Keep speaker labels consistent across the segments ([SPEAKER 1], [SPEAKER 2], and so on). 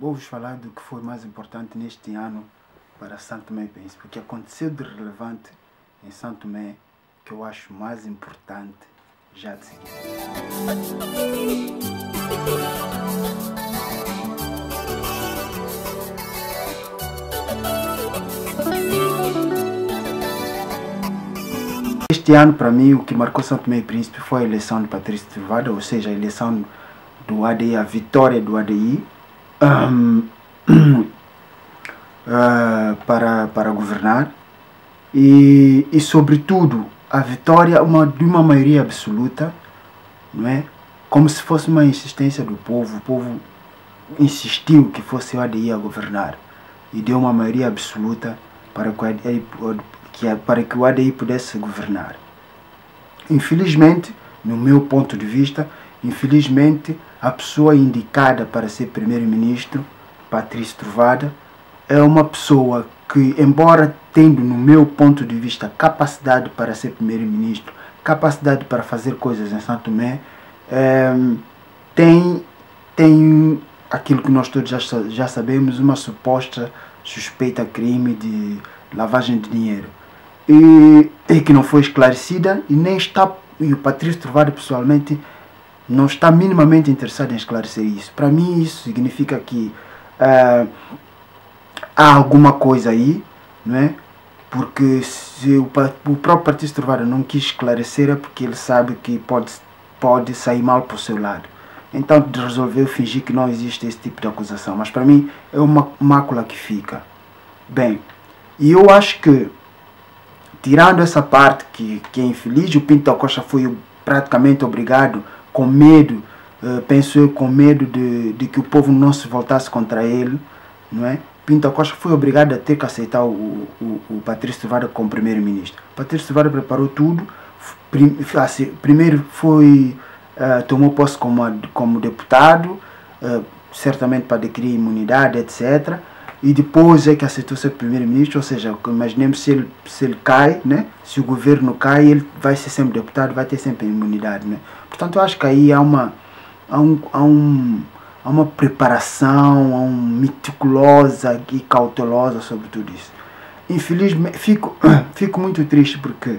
[SPEAKER 1] vou-vos falar do que foi mais importante neste ano para Santo Tomé e Príncipe. O que aconteceu de relevante em Santo Tomé, que eu acho mais importante, já de seguida. Este ano, para mim, o que marcou São Tomé e Príncipe foi a eleição de Patrício Trivada, ou seja, a eleição do ADI, a vitória do ADI uh, para, para governar e, e, sobretudo, a vitória uma, de uma maioria absoluta, não é? como se fosse uma insistência do povo. O povo insistiu que fosse o ADI a governar e deu uma maioria absoluta para que o ADI, para que o ADI pudesse governar. Infelizmente, no meu ponto de vista, infelizmente, a pessoa indicada para ser primeiro-ministro, Patrício Trovada, é uma pessoa que, embora tendo, no meu ponto de vista, capacidade para ser primeiro-ministro, capacidade para fazer coisas em Santo Tomé, é, tem, tem aquilo que nós todos já, já sabemos, uma suposta suspeita crime de lavagem de dinheiro. E, e que não foi esclarecida e nem está, e o Patrício Trovada pessoalmente não está minimamente interessado em esclarecer isso. Para mim, isso significa que uh, há alguma coisa aí, não é? Porque se o, o próprio Partido Trovada não quis esclarecer é porque ele sabe que pode, pode sair mal para o seu lado. Então resolveu fingir que não existe esse tipo de acusação. Mas para mim é uma mácula que fica. Bem, e eu acho que, tirando essa parte que, que é infeliz, o Pinto Costa foi praticamente obrigado com medo, uh, penso eu, com medo de, de que o povo não se voltasse contra ele, não é? Pinto Costa foi obrigado a ter que aceitar o, o, o Patrício Tavares como primeiro-ministro. Patrício Tavares preparou tudo, prim, assim, primeiro foi, uh, tomou posse como, como deputado, uh, certamente para adquirir imunidade, etc., e depois é que aceitou ser primeiro-ministro, ou seja, imaginemos se ele, se ele cai, né? se o governo cai, ele vai ser sempre deputado, vai ter sempre imunidade. Né? Portanto, eu acho que aí há uma, há um, há um, há uma preparação, há um meticulosa e cautelosa sobre tudo isso. Infelizmente, fico, fico muito triste porque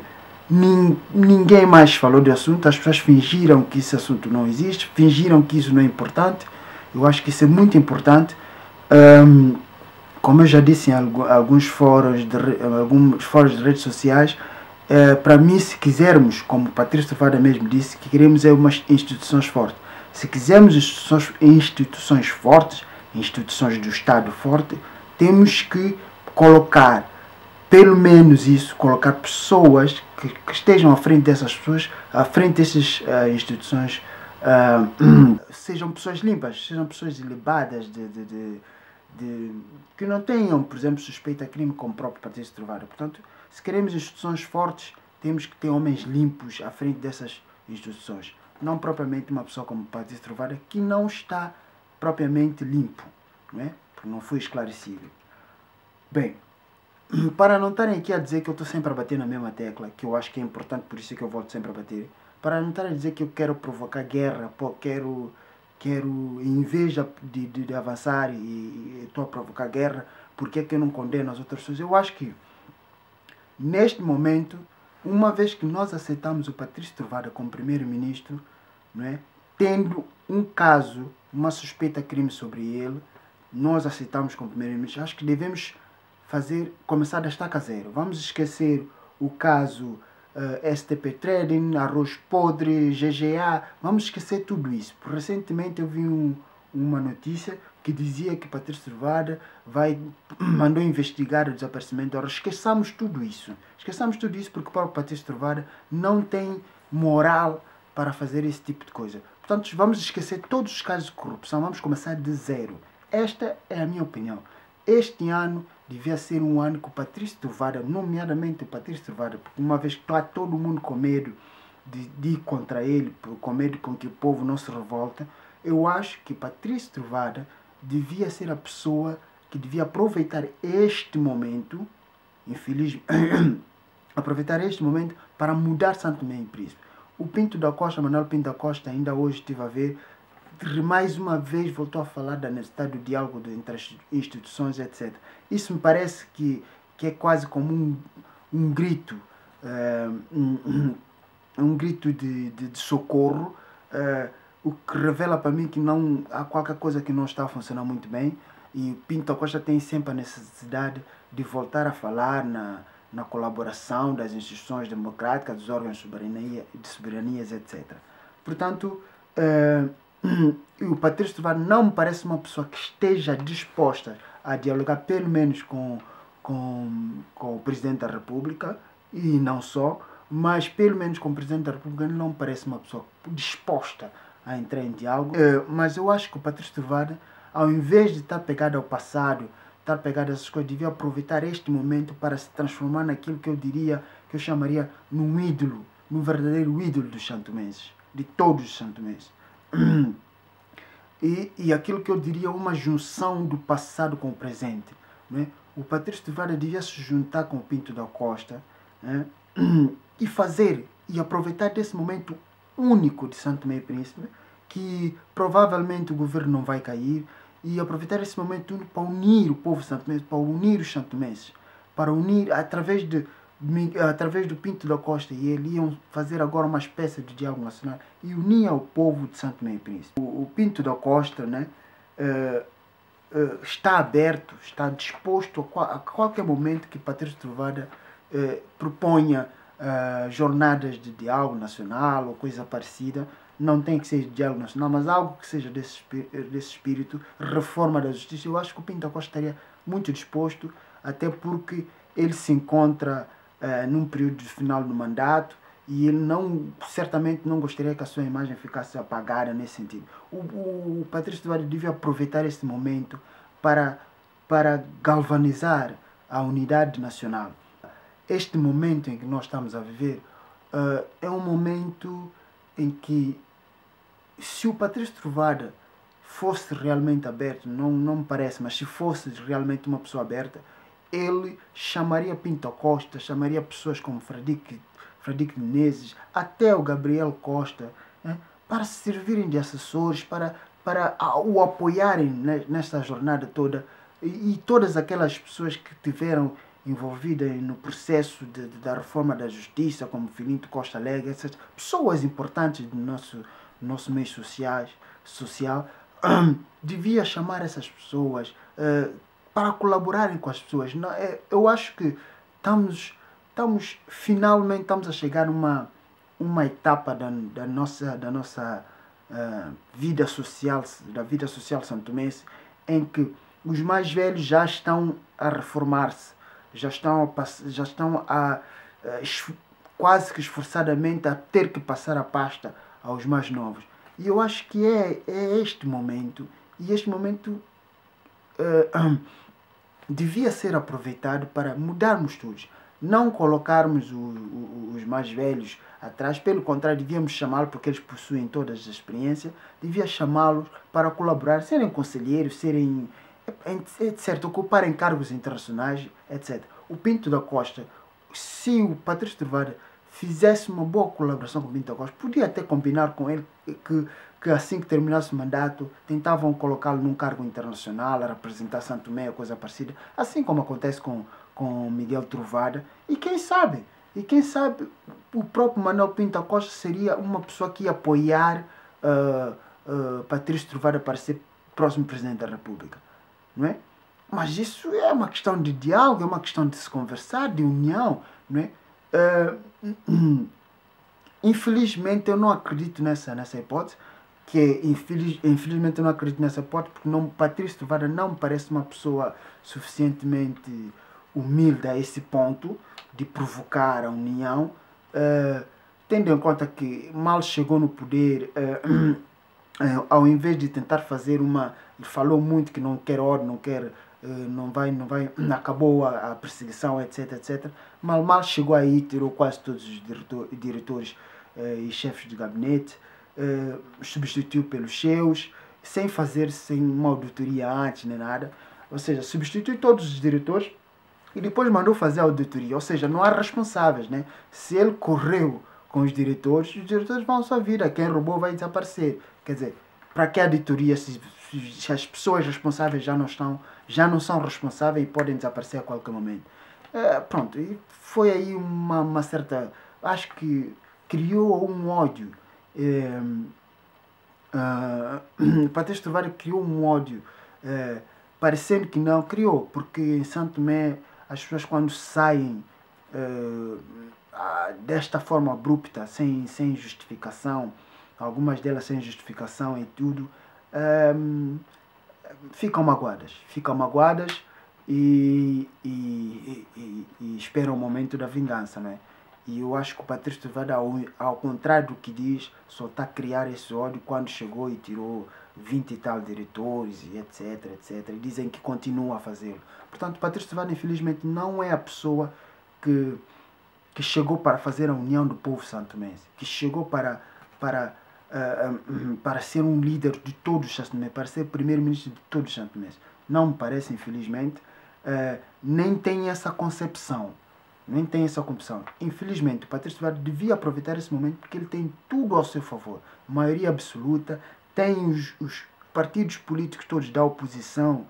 [SPEAKER 1] ninguém mais falou do assunto, as pessoas fingiram que esse assunto não existe, fingiram que isso não é importante. Eu acho que isso é muito importante. Um, como eu já disse em alguns fóruns de, alguns fóruns de redes sociais, é, para mim, se quisermos, como Patrício Fada mesmo disse, que queremos é umas instituições fortes. Se quisermos instituições, instituições fortes, instituições do Estado forte, temos que colocar, pelo menos isso, colocar pessoas que, que estejam à frente dessas pessoas, à frente dessas uh, instituições, uh, sejam pessoas limpas, sejam pessoas ilibadas de, de, de de, que não tenham, por exemplo, suspeita de crime como o próprio Partido Trovada. Portanto, se queremos instituições fortes, temos que ter homens limpos à frente dessas instituições. Não propriamente uma pessoa como o Partido Trovada que não está propriamente limpo, não é? Porque não foi esclarecido. Bem, para não estarem aqui a dizer que eu estou sempre a bater na mesma tecla, que eu acho que é importante, por isso é que eu volto sempre a bater, para não estarem a dizer que eu quero provocar guerra, quero quero, em vez de, de, de avançar e estou a provocar guerra, por que, é que eu não condeno as outras pessoas? Eu acho que, neste momento, uma vez que nós aceitamos o Patrício Trovada como primeiro-ministro, não é? tendo um caso, uma suspeita crime sobre ele, nós aceitamos como primeiro-ministro, acho que devemos fazer, começar estaca zero. Vamos esquecer o caso uh, eh, STP Trading, arroz podre, GGA, vamos esquecer tudo isso. Recentemente eu vi um, uma notícia que dizia que Patrício Servada vai, mandou investigar o desaparecimento arroz. Esqueçamos tudo isso. Esqueçamos tudo isso porque o próprio Patrício Servada não tem moral para fazer esse tipo de coisa. Portanto, vamos esquecer todos os casos de corrupção, vamos começar de zero. Esta é a minha opinião. Este ano devia ser um ano que o Patrício Trovada, nomeadamente o Patrício Trovada, porque uma vez que está todo mundo com medo de, de ir contra ele, com medo com que o povo não se revolta, eu acho que Patrício Trovada devia ser a pessoa que devia aproveitar este momento, infeliz, aproveitar este momento para mudar Santo em Príncipe. O Pinto da Costa, Manuel Pinto da Costa, ainda hoje estive a ver, mais uma vez voltou a falar da necessidade do diálogo entre as instituições, etc. Isso me parece que, que é quase como um, um grito, uh, um, um, grito de, de, de socorro, uh, o que revela para mim que não há qualquer coisa que não está a funcionar muito bem e Pinto Costa tem sempre a necessidade de voltar a falar na, na colaboração das instituições democráticas, dos órgãos de soberania, de soberanias, etc. Portanto, uh, o Patrício Tavares não me parece uma pessoa que esteja disposta a dialogar pelo menos com, com, com o Presidente da República e não só, mas pelo menos com o Presidente da República ele não me parece uma pessoa disposta a entrar em diálogo. Uh, mas eu acho que o Patrício Tavares, ao invés de estar pegado ao passado, estar pegado a essas coisas, devia aproveitar este momento para se transformar naquilo que eu diria, que eu chamaria num ídolo, num verdadeiro ídolo dos santomenses, de todos os santomenses. E, e aquilo que eu diria uma junção do passado com o presente. Né? O Patrício de Vara devia se juntar com o Pinto da Costa né? e fazer e aproveitar desse momento único de Santo Meio Príncipe, que provavelmente o governo não vai cair, e aproveitar esse momento único para unir o povo santomense, para unir os santomenses, para unir através de através do Pinto da Costa e ele iam fazer agora uma espécie de diálogo nacional e unir o povo de Santo Meio Príncipe. O, o, Pinto da Costa né, uh, uh, está aberto, está disposto a, a, qualquer momento que Patrício Trovada uh, proponha jornadas de diálogo nacional ou coisa parecida. Não tem que ser diálogo nacional, mas algo que seja desse, desse espírito, reforma da justiça. Eu acho que o Pinto da Costa estaria muito disposto, até porque ele se encontra uh, num período final do mandato e ele não certamente não gostaria que a sua imagem ficasse apagada nesse sentido. O, o, o Patrício Duarte devia aproveitar este momento para, para galvanizar a unidade nacional. Este momento em que nós estamos a viver uh, é um momento em que se o Patrício Trovada fosse realmente aberto, não, não me parece, mas se fosse realmente uma pessoa aberta, ele chamaria Pinto Costa, chamaria pessoas como Fradique, Menezes, até o Gabriel Costa, né, para servirem de assessores, para, para o apoiarem nesta jornada toda. E, e todas aquelas pessoas que tiveram envolvidas no processo de, de, da reforma da justiça, como Filinto Costa Alegre, etc. Pessoas importantes do nosso, nosso meio sociais, social, devia chamar essas pessoas, uh, para colaborarem com as pessoas. Não, é, eu acho que estamos, estamos finalmente estamos a chegar numa uma etapa da, da nossa, da nossa uh, vida social, da vida social santomense, em que os mais velhos já estão a reformar-se, já estão a, já estão a, uh, quase que esforçadamente a ter que passar a pasta aos mais novos. E eu acho que é, é este momento, e este momento uh, devia ser aproveitado para mudarmos todos. Não colocarmos o, o, os mais velhos atrás, pelo contrário, devíamos chamá-los porque eles possuem todas as experiências, devia chamá-los para colaborar, serem conselheiros, serem etc, ocuparem cargos internacionais, etc. O Pinto da Costa, se o Patrício Trovada fizesse uma boa colaboração com o Pinto Costa, podia até combinar com ele que que assim que terminasse o mandato tentavam colocá-lo num cargo internacional, a representar Santo Tomé, coisa parecida, assim como acontece com, com Miguel Trovada. E quem sabe, e quem sabe o próprio Manuel Pinto Costa seria uma pessoa que ia apoiar uh, uh, Patrício Trovada para ser próximo presidente da República, não é? Mas isso é uma questão de diálogo, é uma questão de se conversar, de união, não é? Uh, infelizmente eu não acredito nessa, nessa hipótese, que infeliz, infelizmente eu não acredito nessa porta porque não, Patrício Tuvara não me parece uma pessoa suficientemente humilde a esse ponto de provocar a união, uh, tendo em conta que mal chegou no poder, uh, ao invés de tentar fazer uma, ele falou muito que não quer ordem, não quer, não vai, não vai, acabou a, a, perseguição, etc, etc. Mal mal chegou aí, tirou quase todos os diretor, diretores e chefes de gabinete. Eh, substituiu pelos seus, sem fazer sem uma auditoria antes nem nada. Ou seja, substituiu todos os diretores e depois mandou fazer a auditoria. Ou seja, não há responsáveis. Né? Se ele correu com os diretores, os diretores vão sua vida. Quem roubou vai desaparecer. Quer dizer, para que auditoria se, se as pessoas responsáveis já não estão, já não são responsáveis e podem desaparecer a qualquer momento. Uh, pronto, e foi aí uma, uma certa, acho que criou um ódio. Uh, uh, Patrício Tavares criou um ódio, uh, parecendo que não criou, porque em Santo Tomé as pessoas quando saem uh, desta forma abrupta, sem, sem justificação, algumas delas sem justificação e tudo, um, ficam magoadas. Ficam magoadas e, e, e, e, esperam o momento da vingança. Né? E eu acho que o Patrício vai ao, ao contrário do que diz, só está a criar esse ódio quando chegou e tirou 20 e tal diretores e etc, etc. E dizem que continua a fazê-lo. Portanto, Patrício Tavares, infelizmente, não é a pessoa que, que chegou para fazer a união do povo santomense, que chegou para, para, uh, para ser um líder de todos os santomenses, para ser primeiro-ministro de todos os santomenses. Não me parece, infelizmente, uh, nem tem essa concepção. Nem tem essa concepção. Infelizmente, o Patrício Tavares devia aproveitar esse momento porque ele tem tudo ao seu favor. Maioria absoluta, tem os, os partidos políticos todos da oposição,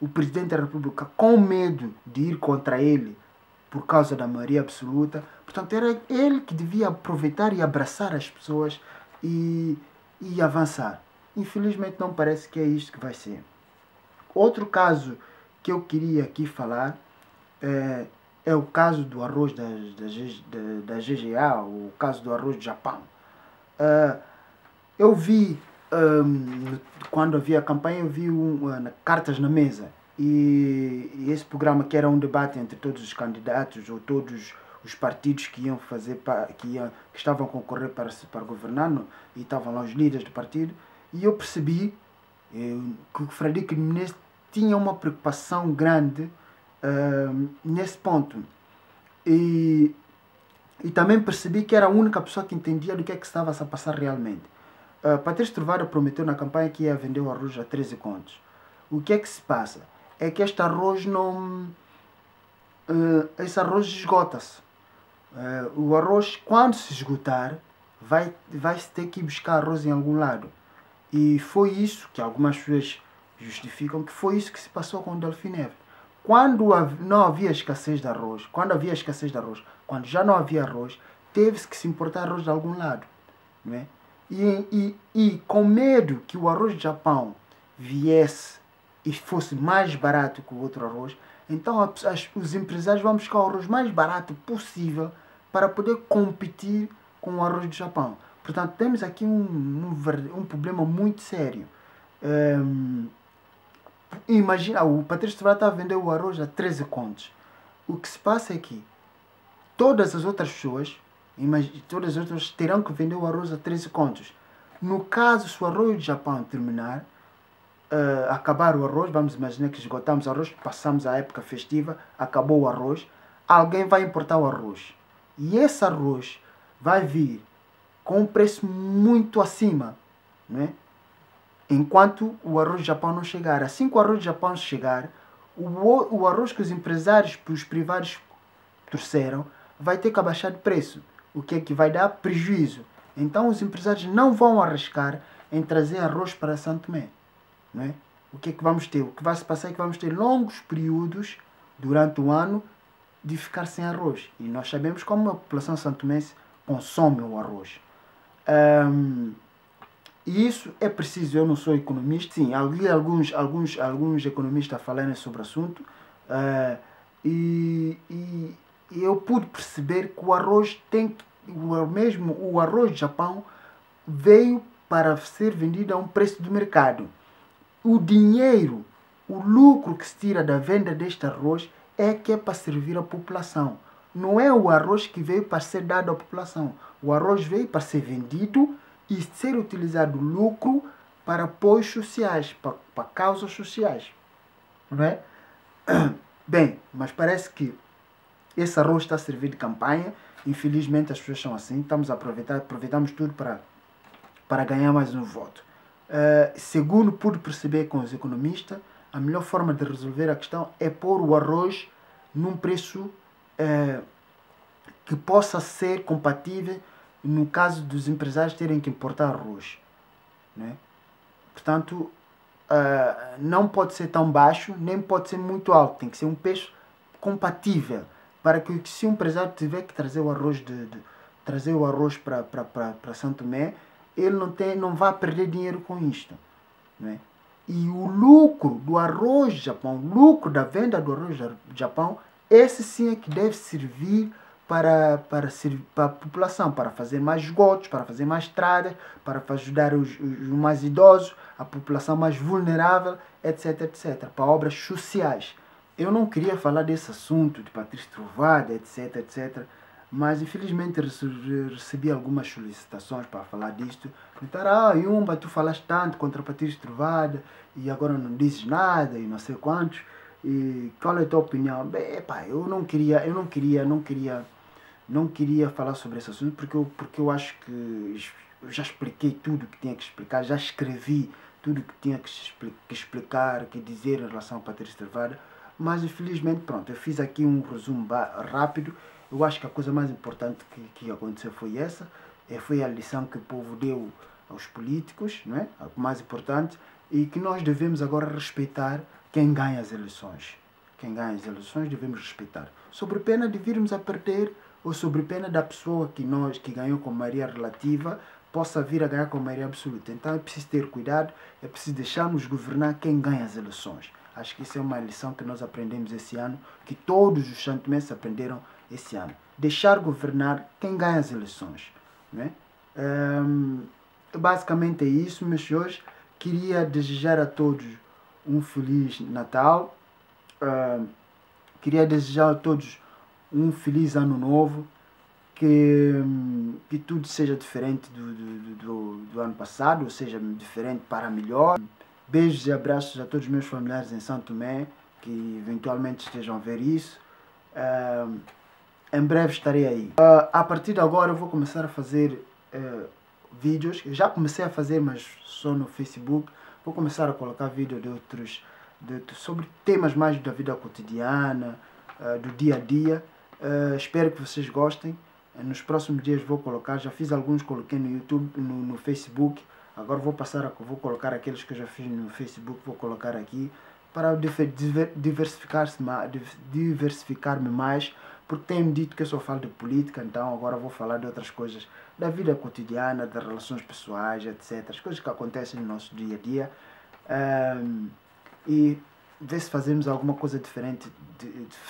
[SPEAKER 1] o presidente da República com medo de ir contra ele por causa da maioria absoluta. Portanto, era ele que devia aproveitar e abraçar as pessoas e, e avançar. Infelizmente, não parece que é isto que vai ser. Outro caso que eu queria aqui falar é, é o caso do arroz da, da, da, GGA, o caso do arroz do Japão. Uh, eu vi um, quando havia campanha, eu vi um, uh, cartas na mesa. E, e, esse programa que era um debate entre todos os candidatos ou todos os partidos que iam fazer que, iam, que estavam a concorrer para, para governar e estavam lá os líderes do partido e eu percebi eu, que o Frederico Menezes tinha uma preocupação grande uh, nesse ponto e, e também percebi que era a única pessoa que entendia do que é que estava a passar realmente Uh, Patrício Trovada prometeu na campanha que ia vender o arroz a 13 contos. O que é que se passa? É que este arroz não. Uh, esse arroz esgota-se. Uh, o arroz, quando se esgotar, vai, vai ter que buscar arroz em algum lado. E foi isso que algumas pessoas justificam que foi isso que se passou com o Delfineve. Quando não havia escassez de arroz, quando havia escassez de arroz, quando já não havia arroz, teve-se que se importar arroz de algum lado. Não é? E, e, e com medo que o arroz do Japão viesse e fosse mais barato que o outro arroz, então as, os empresários vão buscar o arroz mais barato possível para poder competir com o arroz do Japão. Portanto, temos aqui um, um, um problema muito sério. Um, imagina, o Patrício vai estar a vender o arroz a 13 contos. O que se passa é que todas as outras pessoas mas todas as outras terão que vender o arroz a 13 contos. No caso, se o arroz do Japão terminar, uh, acabar o arroz, vamos imaginar que esgotamos o arroz, passamos a época festiva, acabou o arroz, alguém vai importar o arroz. E esse arroz vai vir com um preço muito acima, né? enquanto o arroz do Japão não chegar. Assim que o arroz do Japão chegar, o, o arroz que os empresários, os privados trouxeram, vai ter que abaixar de preço o que é que vai dar prejuízo. Então os empresários não vão arriscar em trazer arroz para Santo Tomé. Não é? O que é que vamos ter? O que vai se passar é que vamos ter longos períodos durante o ano de ficar sem arroz. E nós sabemos como a população santomense consome o arroz. Um, e isso é preciso, eu não sou economista, sim, ali alguns, alguns, alguns economistas falarem sobre o assunto, uh, e, e, e eu pude perceber que o arroz tem o mesmo o arroz do Japão veio para ser vendido a um preço do mercado. O dinheiro, o lucro que se tira da venda deste arroz é que é para servir a população. Não é o arroz que veio para ser dado à população. O arroz veio para ser vendido e ser utilizado lucro para apoios sociais, para, para causas sociais. Não é? Bem, mas parece que esse arroz está a servir de campanha. Infelizmente as pessoas são assim. Estamos a aproveitar, aproveitamos tudo para, para ganhar mais um voto. Uh, segundo pude perceber com os economistas, a melhor forma de resolver a questão é pôr o arroz num preço uh, que possa ser compatível no caso dos empresários terem que importar arroz. Né? Portanto, uh, não pode ser tão baixo, nem pode ser muito alto. Tem que ser um peixe compatível para que se um empresário tiver que trazer o arroz de, de trazer o arroz para para Santo Tomé, ele não tem não vai perder dinheiro com isto, né? E o lucro do arroz Japão, o lucro da venda do arroz Japão, esse sim é que deve servir para, para, para a população, para fazer mais esgotos, para fazer mais estradas, para ajudar os, os mais idosos, a população mais vulnerável, etc, etc, para obras sociais. Eu não queria falar desse assunto de Patrícia Trovada, etc, etc, mas infelizmente recebi algumas solicitações para falar disto. Então, ah, Yumba, tu falaste tanto contra Patrícia Trovada e agora não dizes nada e não sei quantos. E qual é a tua opinião? Bem, epá, eu não queria, eu não queria, não queria não queria falar sobre esse assunto porque eu, porque eu acho que eu já expliquei tudo que tinha que explicar, já escrevi tudo que tinha que, explicar, que dizer em relação ao Patrícia Trevada, mas infelizmente, pronto, eu fiz aqui um resumo rápido. Eu acho que a coisa mais importante que, que aconteceu foi essa, é, foi a lição que o povo deu aos políticos, não é? O mais importante, e que nós devemos agora respeitar quem ganha as eleições. Quem ganha as eleições devemos respeitar. Sobre pena de virmos a perder ou sobre pena da pessoa que nós que ganhou com maioria relativa possa vir a ganhar com maioria absoluta. Então é preciso ter cuidado, é preciso deixarmos governar quem ganha as eleições. Acho que isso é uma lição que nós aprendemos esse ano, que todos os santomenses aprenderam esse ano. Deixar governar quem ganha as eleições. Né? Um, basicamente é isso, meus senhores. Queria desejar a todos um Feliz Natal. Uh, queria desejar a todos um feliz ano novo, que, que tudo seja diferente do, do, do, do ano passado, ou seja, diferente para melhor. Beijos e abraços a todos os meus familiares em Santo Tomé, que eventualmente estejam a ver isso. Uh, em breve estarei aí. Uh, a partir de agora eu vou começar a fazer uh, vídeos. Eu já comecei a fazer, mas só no Facebook. Vou começar a colocar vídeos de outros, de, sobre temas mais da vida cotidiana, uh, do dia a dia. Uh, espero que vocês gostem. Uh, nos próximos dias vou colocar, já fiz alguns, coloquei no YouTube, no, no Facebook. Agora vou passar, a, vou colocar aqueles que eu já fiz no Facebook, vou colocar aqui para diversificar-me mais, porque tenho dito que eu só falo de política, então agora vou falar de outras coisas da vida cotidiana, das relações pessoais, etc. As coisas que acontecem no nosso dia a dia. Um, e ver se fazemos alguma coisa diferente, de,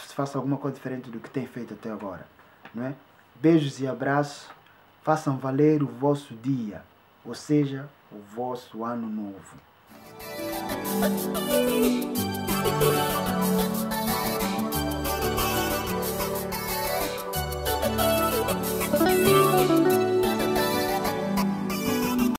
[SPEAKER 1] se faça alguma coisa diferente do que tem feito até agora. Não é? Beijos e abraços. Façam valer o vosso dia, ou seja, o vosso ano novo.